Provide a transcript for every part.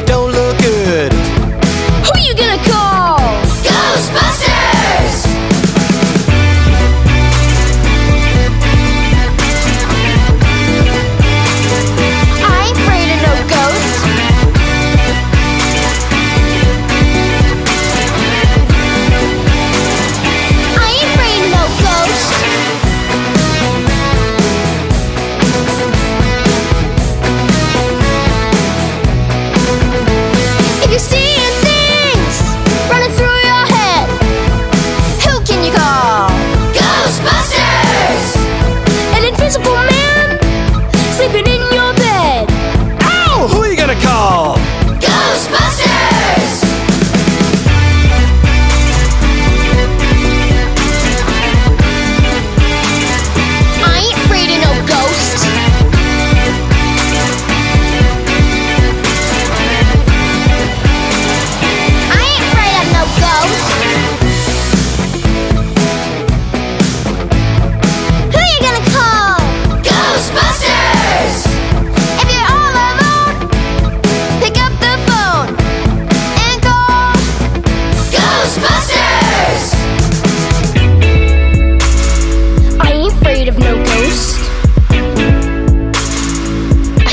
it don't look good. Who you gonna call?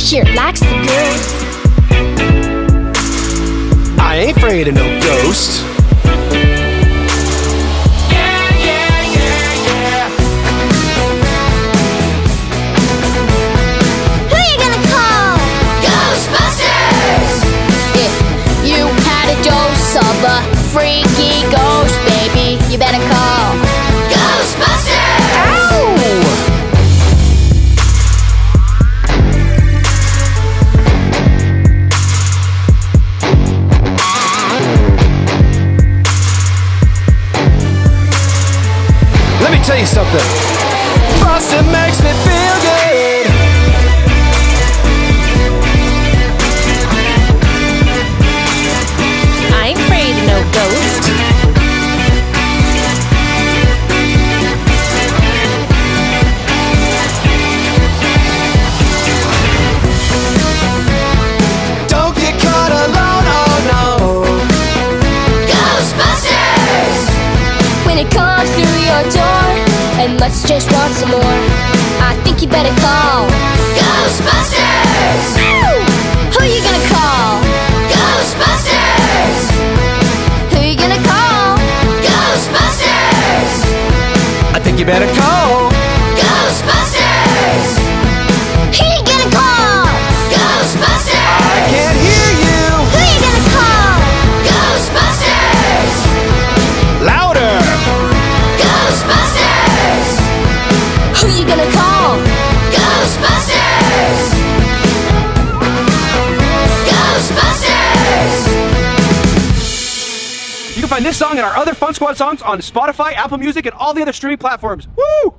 The. I ain't afraid of no ghosts. something. Busted makes me feel. let's just want some more. I think you better call Ghostbusters! Who are you gonna call? find this song and our other Fun Squad songs on Spotify, Apple Music, and all the other streaming platforms. Woo!